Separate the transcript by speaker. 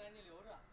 Speaker 1: 给你留着。